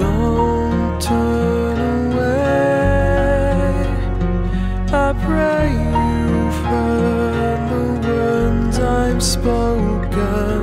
Don't turn away. I pray you've heard the words I've spoken.